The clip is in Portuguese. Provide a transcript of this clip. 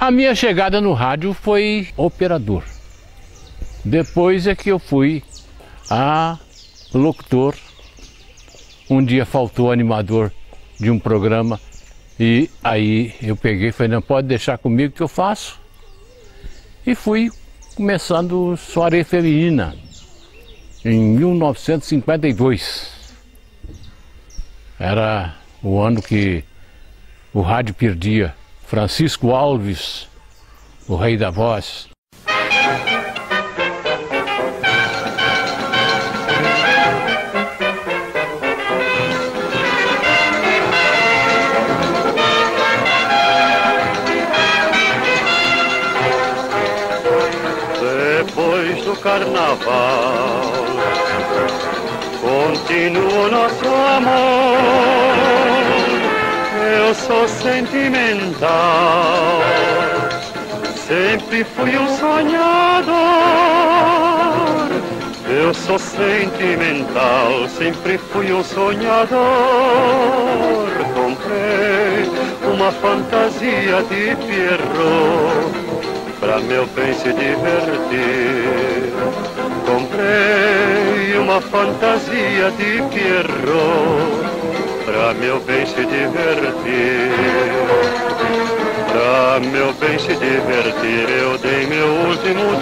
A minha chegada no rádio foi operador. Depois é que eu fui a locutor. Um dia faltou animador de um programa e aí eu peguei e falei, não pode deixar comigo que eu faço. E fui começando Soirée Feminina em 1952. Era o ano que o rádio perdia Francisco Alves, o rei da voz. Depois do carnaval, continua nosso sentimental. Sempre fui um sonhador. Eu sou sentimental, sempre fui um sonhador. Comprei uma fantasia de Pierrot para meu bem se divertir. Comprei uma fantasia de Pierrot Pra meu bem se divertir, pra meu bem se divertir, eu dei meu último